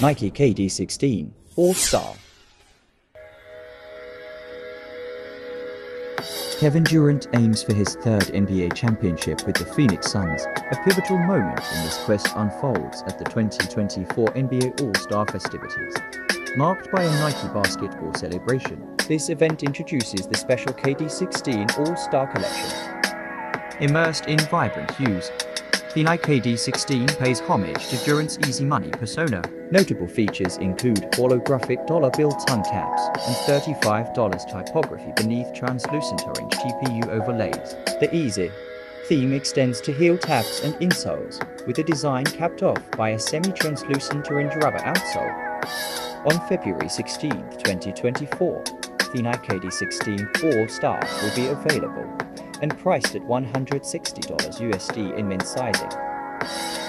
Nike KD16 All-Star Kevin Durant aims for his third NBA championship with the Phoenix Suns. A pivotal moment in this quest unfolds at the 2024 NBA All-Star festivities. Marked by a Nike basketball celebration, this event introduces the special KD16 All-Star collection. Immersed in vibrant hues, the Nike KD16 pays homage to Durant's easy money persona. Notable features include holographic dollar bill tongue caps and $35 typography beneath translucent orange TPU overlays. The easy theme extends to heel tabs and insoles, with the design capped off by a semi-translucent orange rubber outsole. On February 16, 2024, the Nike KD16 All-Star will be available and priced at $160 USD in men's sizing.